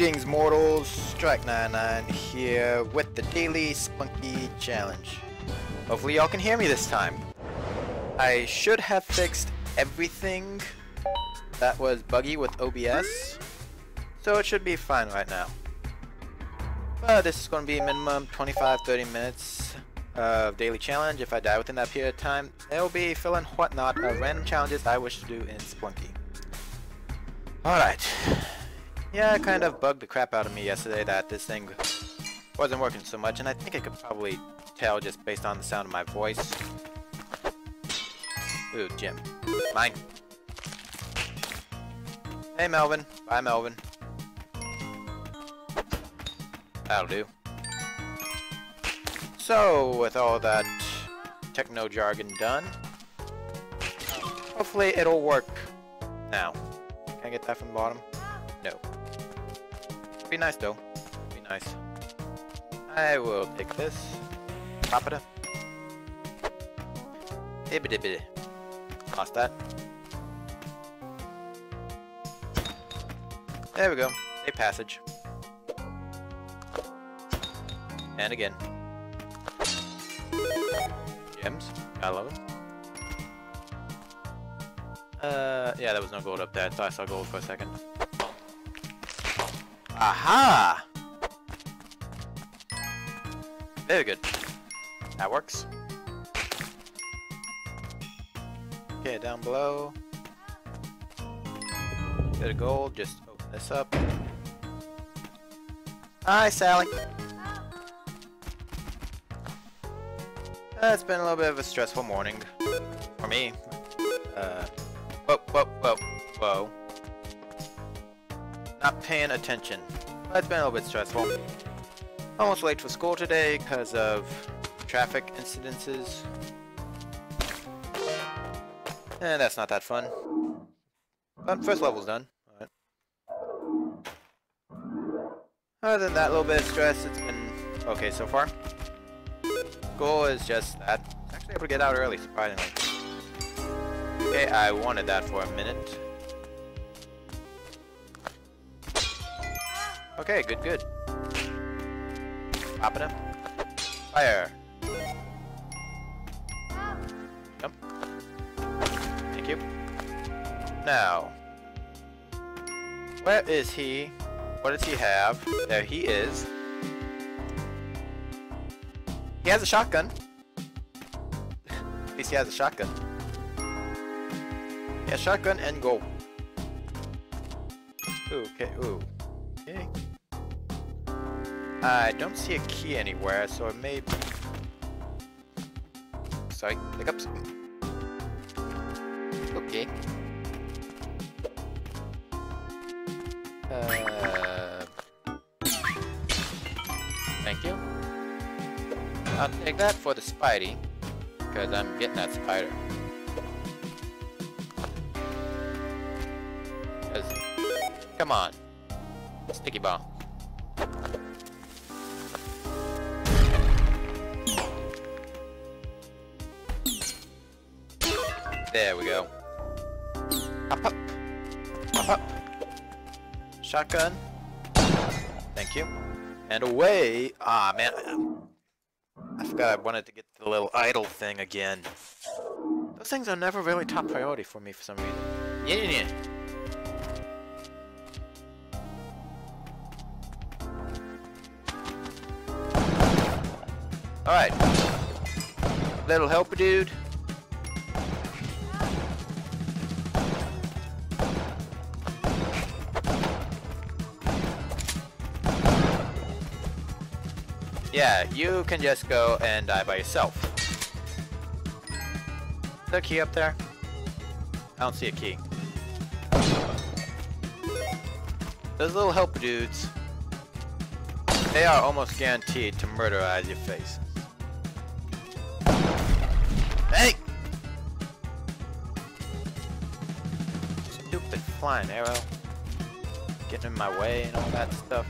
Greetings mortals, Strike99 here with the Daily Spelunky Challenge. Hopefully y'all can hear me this time. I should have fixed everything that was buggy with OBS, so it should be fine right now. But this is going to be minimum 25-30 minutes of daily challenge. If I die within that period of time, there will be fill in whatnot of random challenges I wish to do in Spelunky. Alright. Yeah, it kind of bugged the crap out of me yesterday that this thing wasn't working so much, and I think I could probably tell just based on the sound of my voice. Ooh, Jim. Mine. Hey, Melvin. Bye, Melvin. That'll do. So, with all that techno jargon done, hopefully it'll work now. Can I get that from the bottom? No. Be nice though. Be nice. I will take this. Pop it up. Ibidibidi. Lost that. There we go. A passage. And again. Gems. I love them. Uh, yeah, there was no gold up there. I thought I saw gold for a second. Aha! Very good. That works. Okay, down below. Bit of gold, just open this up. Hi, Sally. Uh, it's been a little bit of a stressful morning. For me. Uh, whoa, whoa, whoa, whoa. Not paying attention. It's been a little bit stressful. Almost late for school today because of traffic incidences. And that's not that fun. But first level's done. Alright. Other than that little bit of stress, it's been okay so far. Goal is just that. Actually able to get out early, surprisingly. Okay, I wanted that for a minute. Okay, good, good. Popping him. Fire. Jump. Thank you. Now. Where is he? What does he have? There he is. He has a shotgun. At least he has a shotgun. Yeah, shotgun and go. Okay, ooh. Okay. I don't see a key anywhere, so it may... be... Sorry, hiccups. Okay. Uh... Thank you. I'll take that for the Spidey, because I'm getting that spider. Come on. Sticky bomb. There we go. Up up. Up up. Shotgun. Thank you. And away. Ah, man. I forgot I wanted to get the little idle thing again. Those things are never really top priority for me for some reason. Yeah, yeah, yeah. Alright. Little helper dude. Yeah, you can just go and die by yourself. Is there a key up there? I don't see a key. Those little helper dudes, they are almost guaranteed to murderize your face. Hey! Stupid flying arrow. Getting in my way and all that stuff.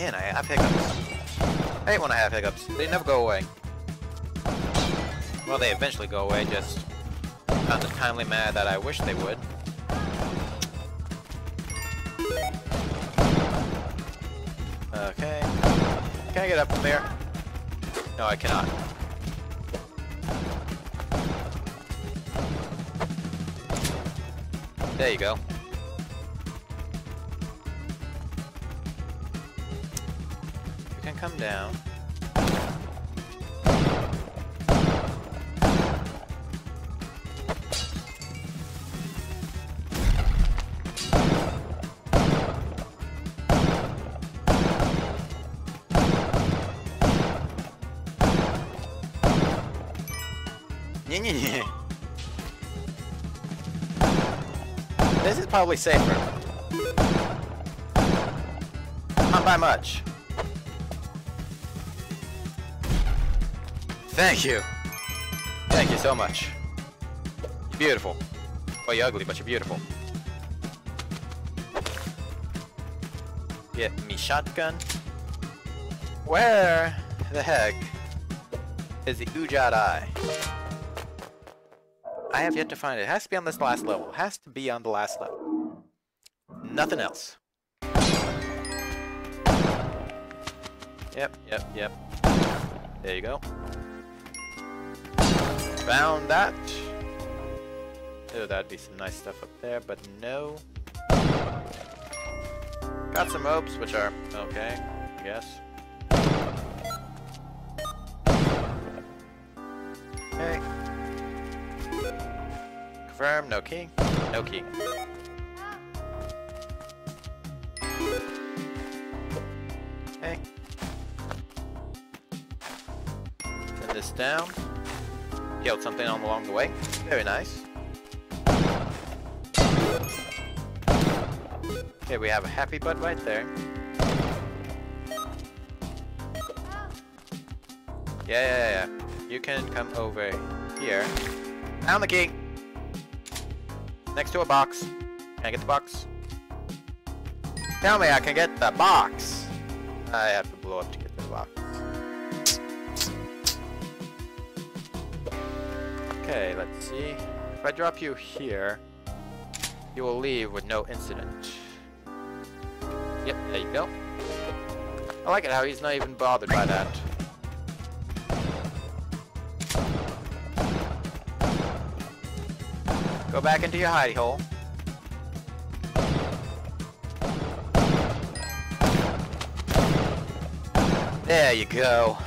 Man, I have hiccups. I hate when I have hiccups. They never go away. Well, they eventually go away, just not the timely manner that I wish they would. Okay. Can I get up from there? No, I cannot. There you go. come down. Не-не-не. This is probably safer. Not by much. Thank you. Thank you so much. You're beautiful. Well, you're ugly, but you're beautiful. Get me shotgun. Where the heck is the Ujat Eye? I have yet to find it. It has to be on this last level. It has to be on the last level. Nothing else. Yep, yep, yep. There you go. Found that. Oh, that'd be some nice stuff up there, but no. Got some hopes, which are okay, I guess. Okay. Confirm, no key. No key. Okay. Send this down. Killed something on along the way. Very nice. Okay, we have a happy bud right there. Yeah, yeah, yeah. You can come over here. Found the key! Next to a box. Can I get the box? Tell me I can get the box! I have to blow up to get the box. Okay, let's see. If I drop you here, you will leave with no incident. Yep, there you go. I like it how he's not even bothered by that. Go back into your hidey hole. There you go.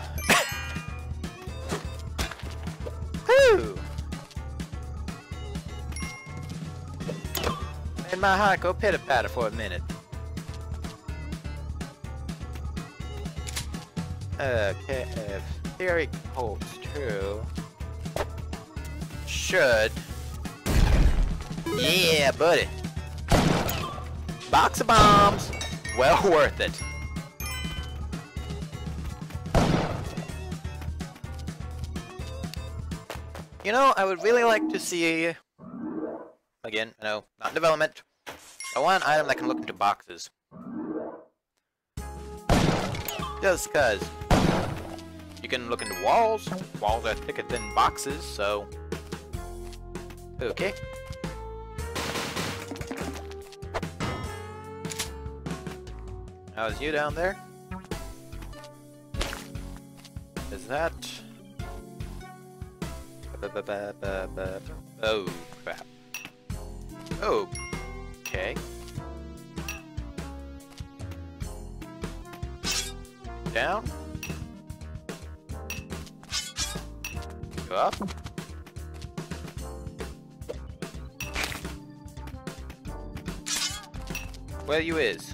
My heart go pitter-patter for a minute. Okay, if theory holds true, should yeah, buddy. Box of bombs. Well worth it. You know, I would really like to see... Again, know, not development. I want an item that can look into boxes. Just cause. You can look into walls. Walls are thicker than boxes, so... Okay. How's you down there? Is that... Oh, crap. Oh, okay. Down. Go up. Where you is?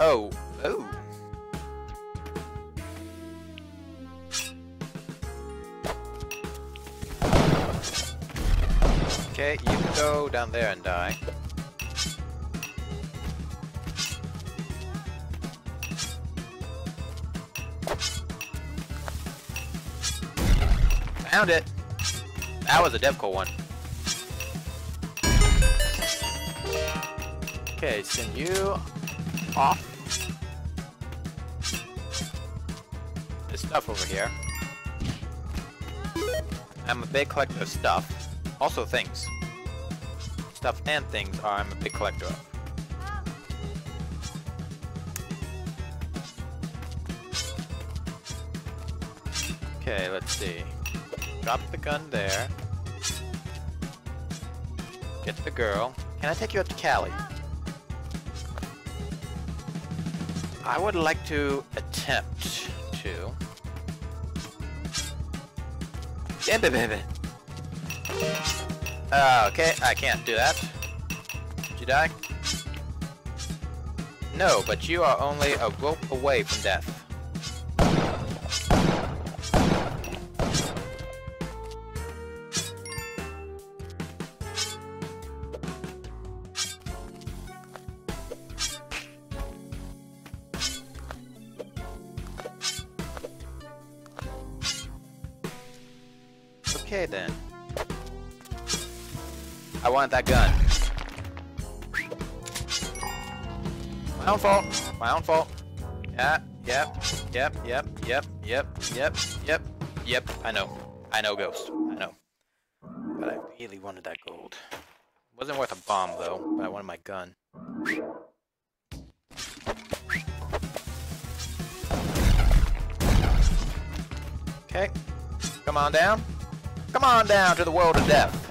Oh. Go down there and die. Found it! That was a Devco one. Okay, send you off. There's stuff over here. I'm a big collector of stuff. Also things. Stuff and things I'm a big collector of. Okay, let's see. Drop the gun there. Get the girl. Can I take you up to Cali? I would like to attempt to. Uh, okay, I can't do that. Did you die? No, but you are only a rope away from death. Okay then. I want that gun. My own fault. My own fault. Yeah, yep, yep, yep, yep, yep, yep, yep, yep. I know. I know, Ghost. I know. But I really wanted that gold. Wasn't worth a bomb though, but I wanted my gun. Okay. Come on down. Come on down to the world of death.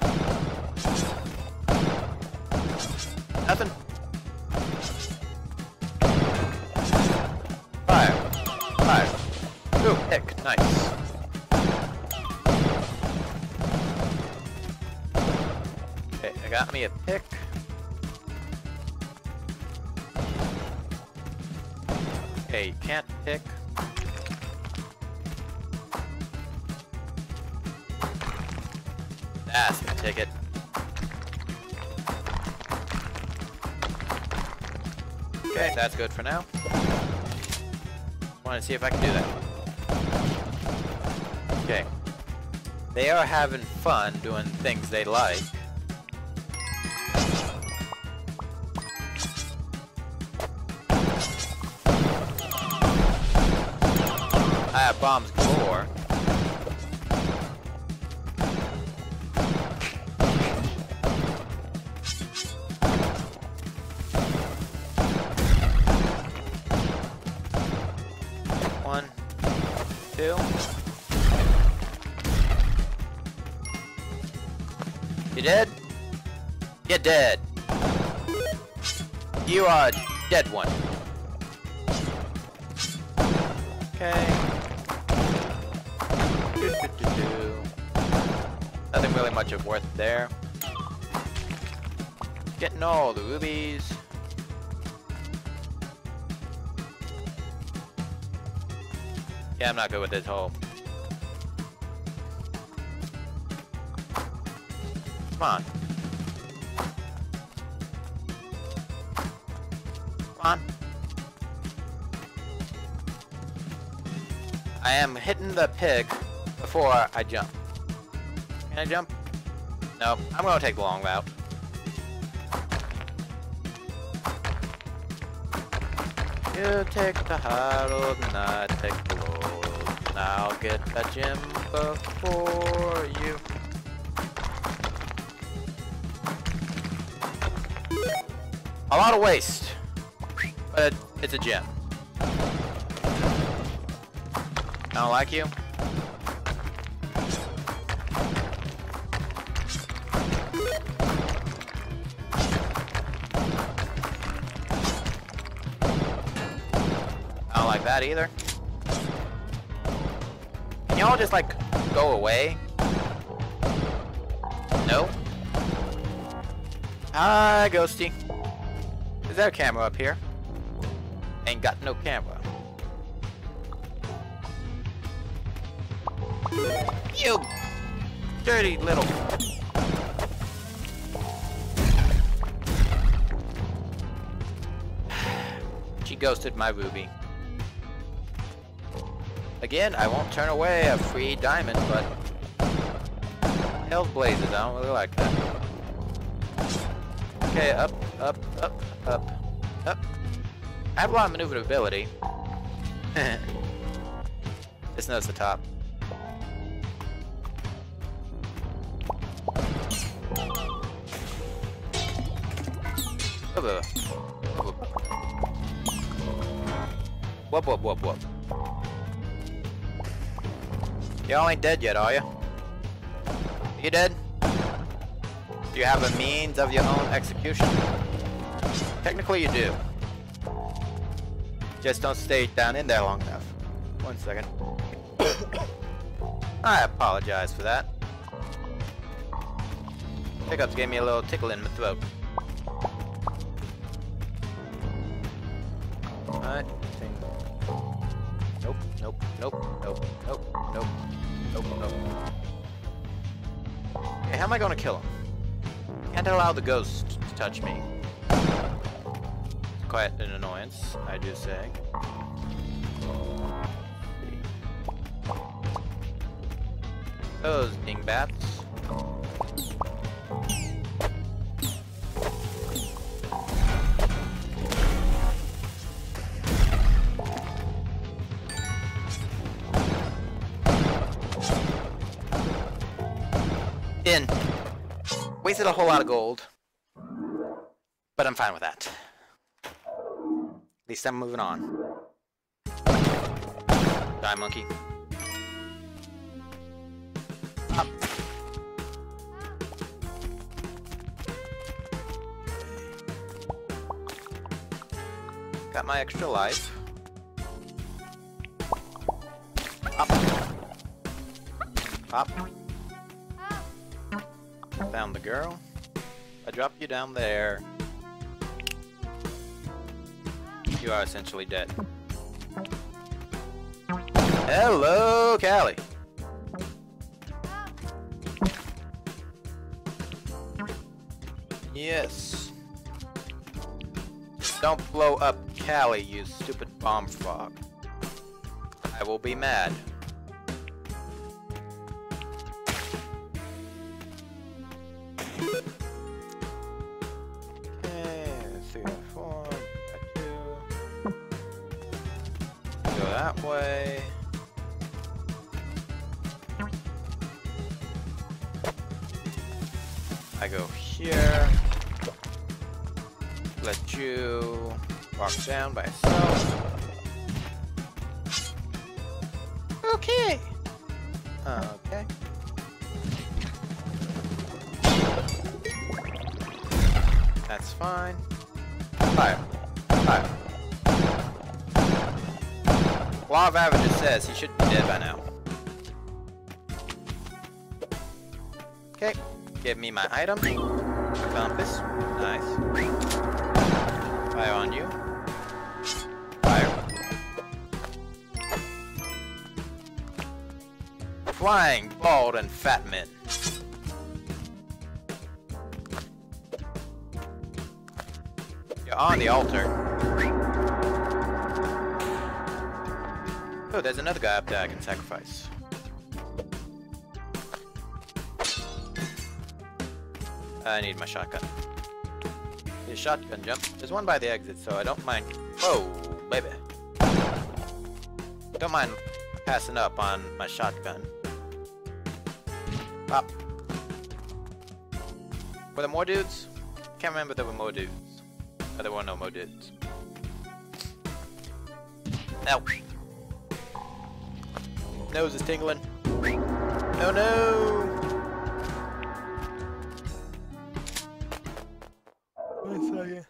Me a pick. Okay, can't pick. That's the ticket. Okay, that's good for now. Want to see if I can do that. Okay. They are having fun doing things they like. Bombs galore. You dead? You're dead. You are dead one. Okay. Much of worth there. Getting all the rubies. Yeah, I'm not good with this hole. Come on. Come on. I am hitting the pig before I jump. Can I jump? No, I'm gonna take the long route. You take the high road and I take the low And I'll get that gem before you. A lot of waste. But it's a gem. I don't like you. That either. Can y'all just like go away? No? Hi, Ghosty. Is there a camera up here? Ain't got no camera. You dirty little. she ghosted my Ruby. Again, I won't turn away a free diamond, but hell's blazes, I don't really like that. Okay, up, up, up, up, up. I have a lot of maneuverability. this knows the top. Whoop, whoop, whoop, whoop, Y'all ain't dead yet, are you? You dead? Do you have a means of your own execution? Technically you do. Just don't stay down in there long enough. One second. I apologize for that. Pickups gave me a little tickle in my throat. Gonna kill him? Can't allow the ghost to touch me. Quite an annoyance, I do say. Those dingbats. Wasted a whole lot of gold. But I'm fine with that. At least I'm moving on. Die, monkey. Up. Got my extra life. Up. Up. Found the girl. I dropped you down there. You are essentially dead. Hello, Callie. Yes. Don't blow up Callie, you stupid bomb frog. I will be mad. That way. I go here. Let you walk down by yourself. Okay. Okay. That's fine. Law of averages says he should be dead by now. Okay. Give me my item. Compass. Nice. Fire on you. Fire. Flying, bald, and fat men. You're on the altar. Oh, there's another guy up there I can sacrifice. I need my shotgun. The shotgun jump. There's one by the exit, so I don't mind. Whoa, baby. Don't mind passing up on my shotgun. Pop. Were there more dudes? Can't remember there were more dudes. Oh, there were no more dudes. Now. Nose is tingling. No, no! One second.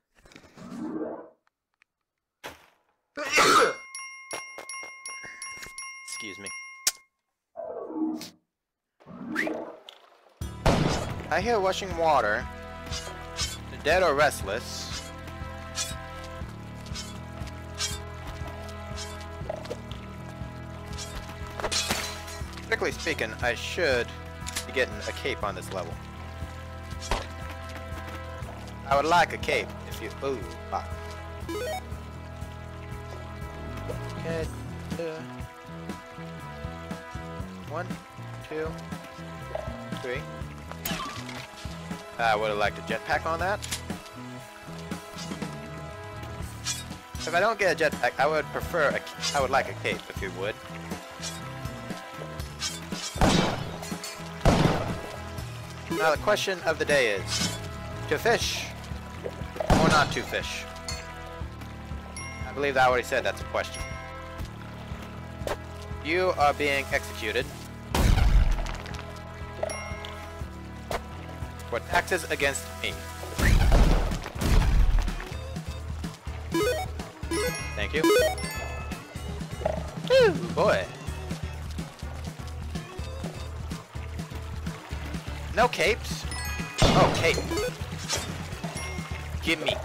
Excuse me. I hear washing water. The dead are restless. Strictly speaking, I should be getting a cape on this level. I would like a cape if you. Ooh, fuck. Okay. Uh, one, two, three. I would have liked a jetpack on that. If I don't get a jetpack, I would prefer a. I would like a cape if you would. Now the question of the day is, to fish or not to fish? I believe I already said that's a question. You are being executed. For taxes against me. Thank you. Woo, boy. Give me.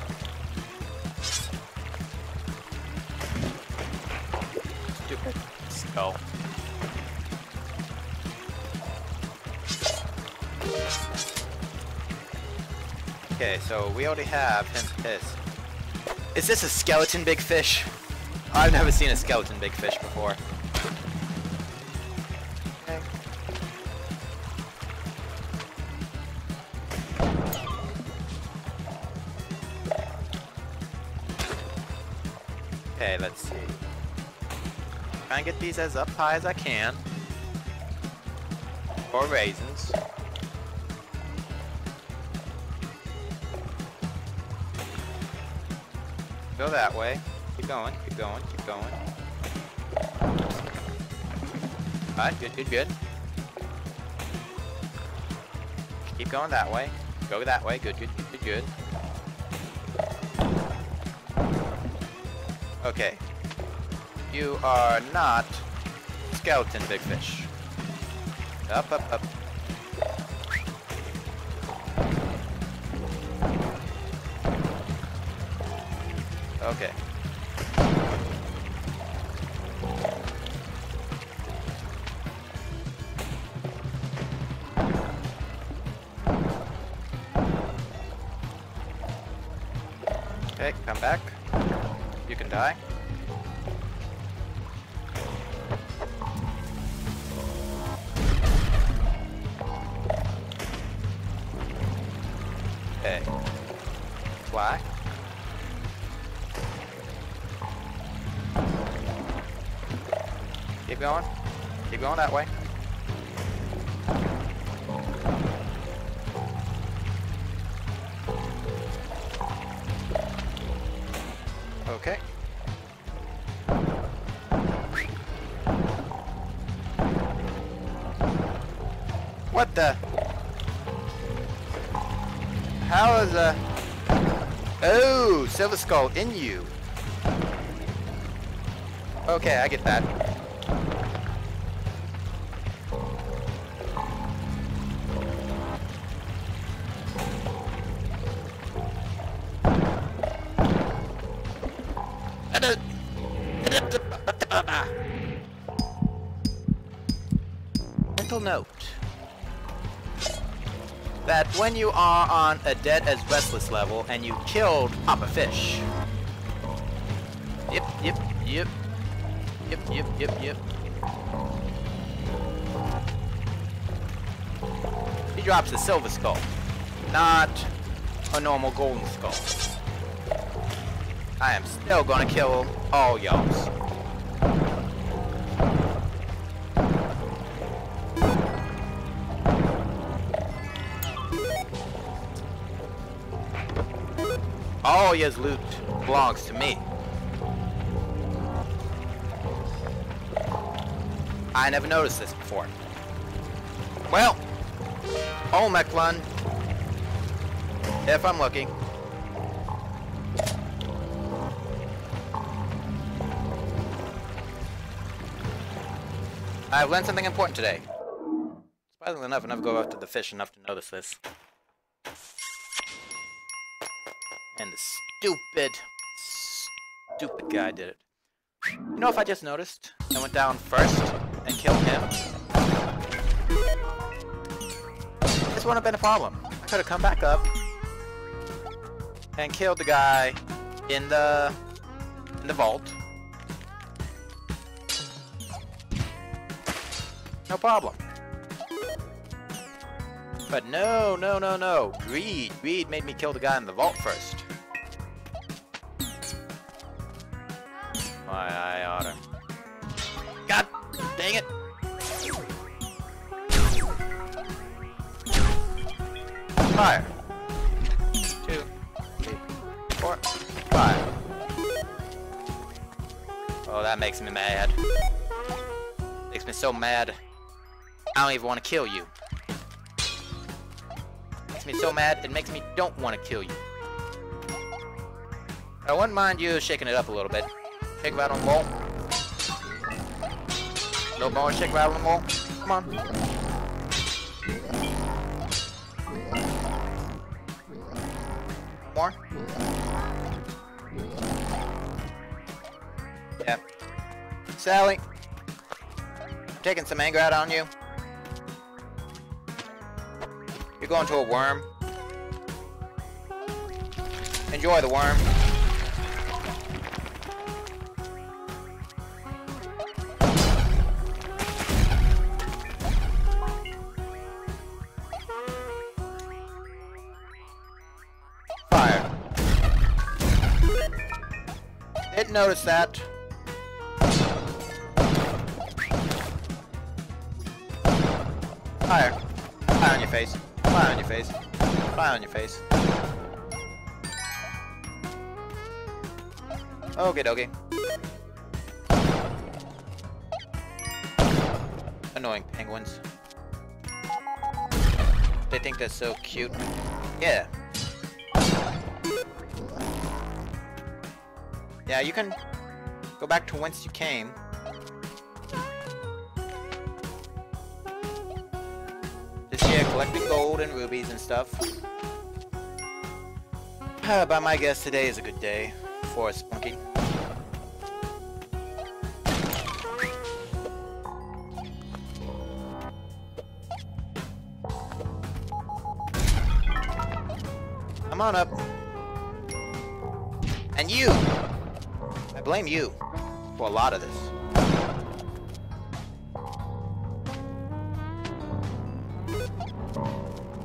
Stupid skull. Okay, so we already have him pissed. Is this a skeleton big fish? I've never seen a skeleton big fish before. Let's see. Try and get these as up high as I can. For raisins. Go that way. Keep going, keep going, keep going. Alright, good, good, good. Keep going that way. Go that way, good, good, good, good, good. Okay. You are not skeleton big fish. Up, up, up. Okay. Okay, come back. You can die. Okay. Fly. Keep going. Keep going that way. Silver Skull in you. Okay, I get that. That when you are on a dead as restless level and you killed Papa Fish. Yep, yep, yep. Yep, yep, yep, yep. He drops a silver skull, not a normal golden skull. I am still gonna kill all y'alls. All y'all's loot belongs to me. I never noticed this before. Well, oh, Olmec if I'm looking. I've learned something important today. Surprisingly enough, I never go after the fish enough to notice this. And the stupid, stupid guy did it. You know if I just noticed? I went down first and killed him. This wouldn't have been a problem. I could have come back up and killed the guy in the in the vault. No problem. But no, no, no, no. Greed. Greed made me kill the guy in the vault first. Why, I oughta. God dang it! Fire. Two, three, four. Fire. Oh, that makes me mad. Makes me so mad. I don't even want to kill you. Makes me so mad, it makes me don't want to kill you. I wouldn't mind you shaking it up a little bit. Shake, rattle, and roll. A little more, shake, rattle, and roll. Come on. More. Yeah. Sally. I'm taking some anger out on you. You're going to a worm. Enjoy the worm. Notice that. Fire. Fire on your face. Fire on your face. Fire on your face. Okay, dokie. Annoying penguins. They think they're so cute. Yeah. Yeah, you can go back to whence you came. Just here collecting gold and rubies and stuff. By my guess, today is a good day for a Spelunky. Come on up. And you! Blame you for a lot of this.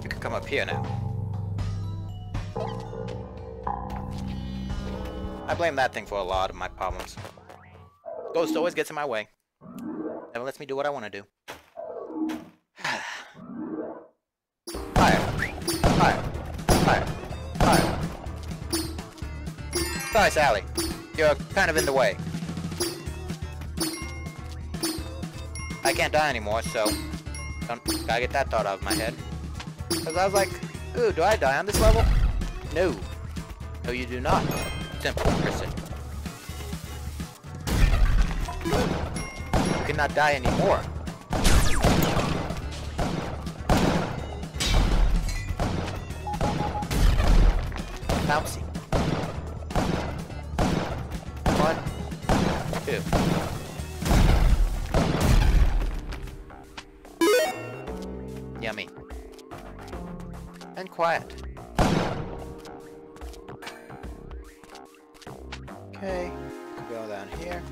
You can come up here now. I blame that thing for a lot of my problems. Ghost always gets in my way. Never lets me do what I want to do. Fire. Fire. Fire. Fire. Sorry, Sally. You're kind of in the way. I can't die anymore, so... Don't, gotta get that thought out of my head. Because I was like, ooh, do I die on this level? No. No, you do not. Simple person. You cannot die anymore. Bouncy. Yummy. And quiet. Okay, go down here.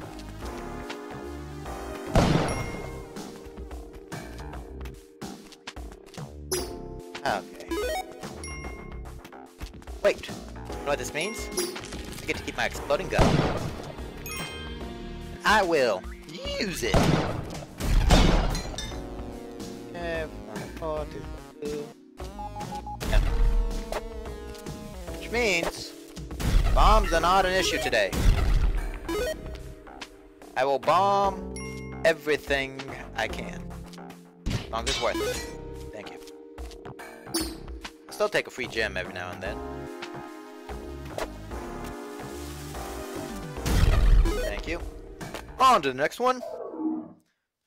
Okay. Wait, you know what this means? I get to keep my exploding gun. I will use it. Which means bombs are not an issue today. I will bomb everything I can. As long as it's worth it. Thank you. I'll still take a free gem every now and then. On to the next one.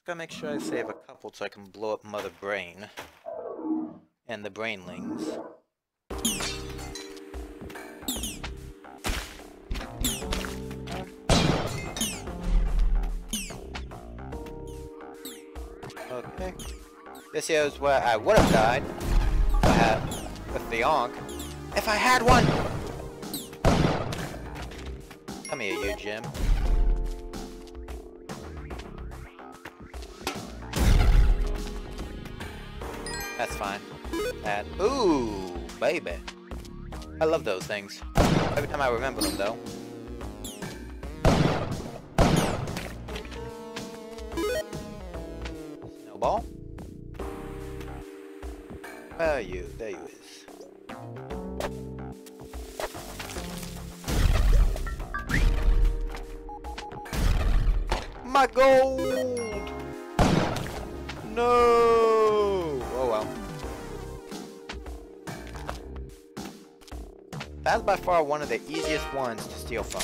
Gotta make sure I save a couple so I can blow up Mother Brain. And the Brainlings. Okay. This is where I would have died. If I had, with the Ankh. If I had one! Come here, you Jim. Fine. That. Ooh, baby. I love those things. Every time I remember them, though. One of the easiest ones to steal from.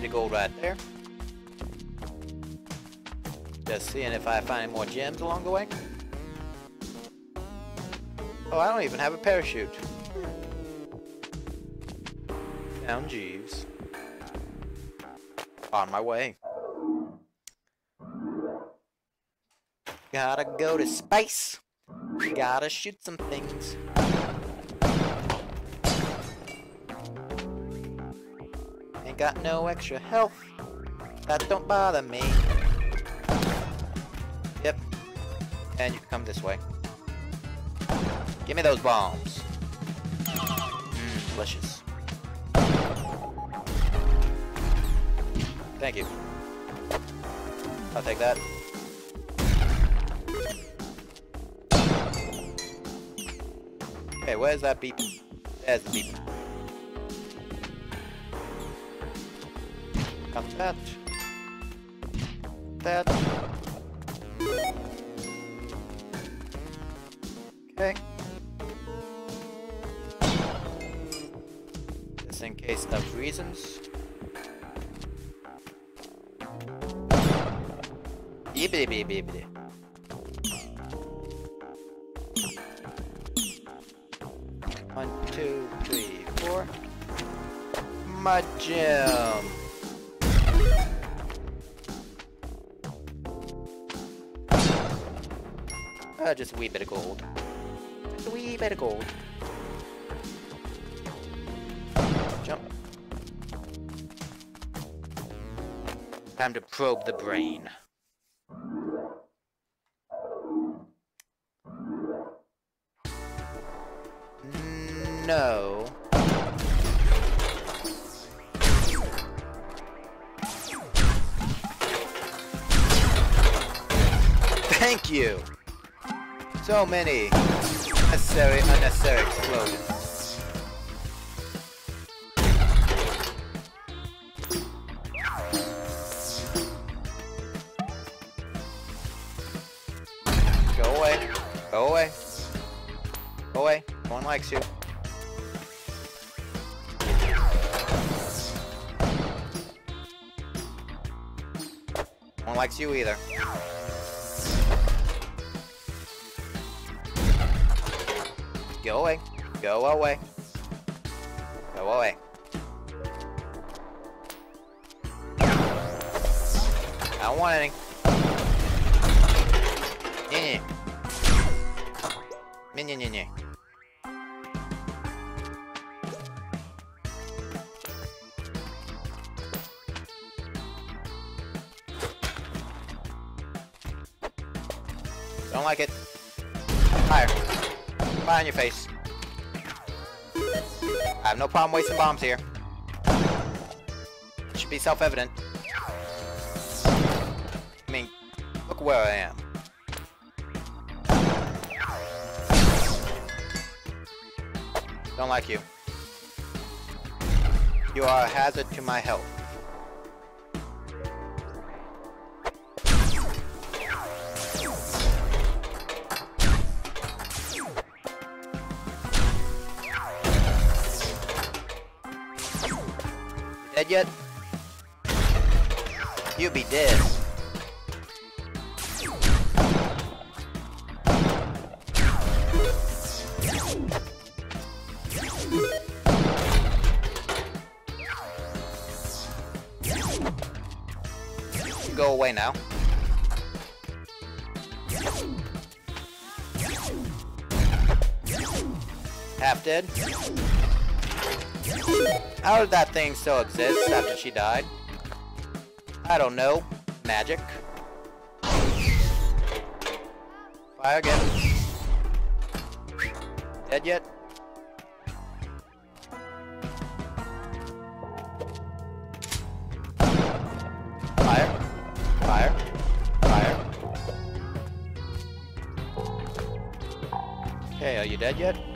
The gold right there. Just seeing if I find more gems along the way. Oh, I don't even have a parachute. Found Jeeves. On my way. Gotta go to space. Gotta shoot some things. Ain't got no extra health. That don't bother me. Yep. And you can come this way. Give me those bombs. Mmm, delicious. Thank you. I'll take that. Okay, where's that beep? There's the beep. Got that. That. Okay. Just in case of reasons. Yibbity. My gem. Uh, just a wee bit of gold. Just a wee bit of gold. Jump. Time to probe the brain. So many necessary, unnecessary explosions. Go away. Go away. Go away. No one likes you. No one likes you either. Go away. Go away. Go away. I don't want any. Yeah, yeah. Yeah, yeah, In your face. I have no problem wasting bombs here. It should be self-evident. I mean, look where I am. Don't like you. You are a hazard to my health. Dead yet? You be dead. Go away now. Half dead. How did that thing still exist after she died? I don't know. Magic. Fire again. Dead yet? Fire. Fire. Fire. Okay, are you dead yet?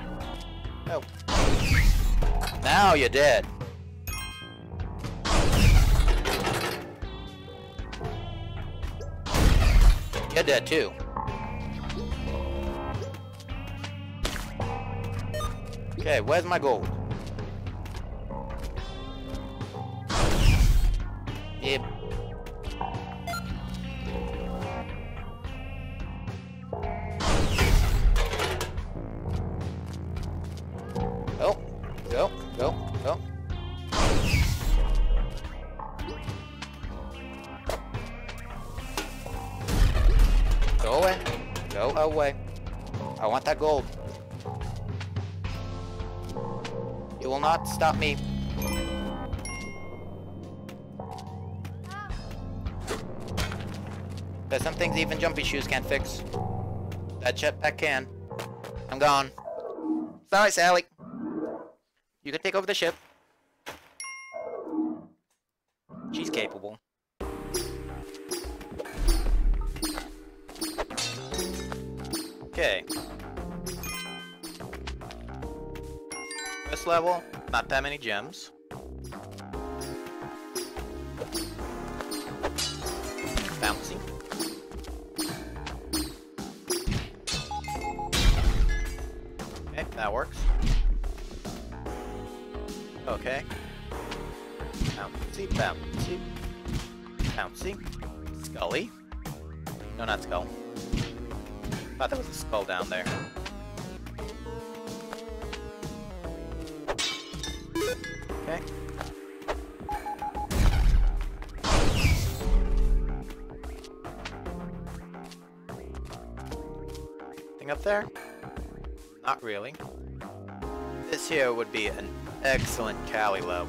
You're dead. You're dead too. Okay, where's my gold? Away. I want that gold. You will not stop me. There's some things even jumpy shoes can't fix. That jetpack can. I'm gone. Sorry, Sally. You can take over the ship. Level, not that many gems. Bouncy. Okay, that works. Okay. Bouncy, bouncy. Bouncy. Scully. No, not Skull. Thought there was a skull down there. Okay. Thing up there? Not really. This here would be an excellent Kali level.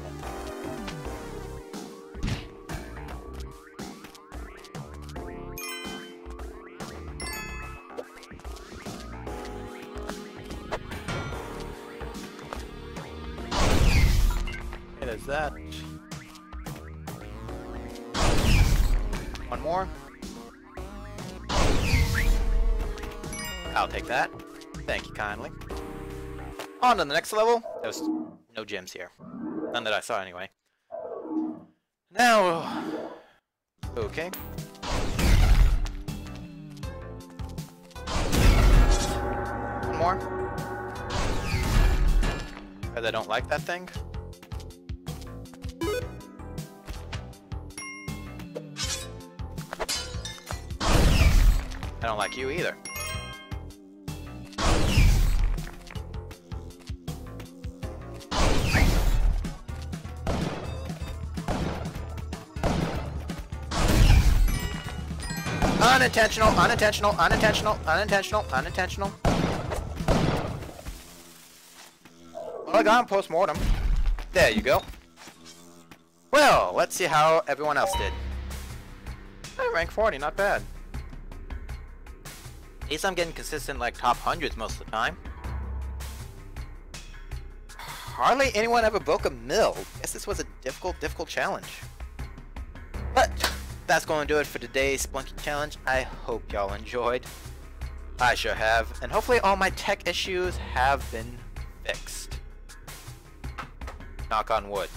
On to the next level. There's no gems here. None that I saw anyway. Now... Okay. One more. Because I don't like that thing. I don't like you either. Unintentional, unintentional, unintentional, unintentional, unintentional. Well, I got him post-mortem. There you go. Well, let's see how everyone else did. Hey, rank 40, not bad. At least I'm getting consistent, like, top hundreds most of the time. Hardly anyone ever broke a mill. Guess this was a difficult, difficult challenge. But, that's going to do it for today's Spelunky Challenge. I hope y'all enjoyed. I sure have. And hopefully all my tech issues have been fixed. Knock on wood.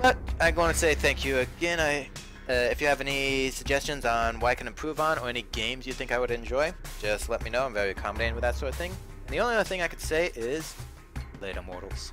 But I'm going to say thank you again. I, uh, if you have any suggestions on what I can improve on or any games you think I would enjoy, just let me know. I'm very accommodating with that sort of thing. And the only other thing I could say is, later mortals.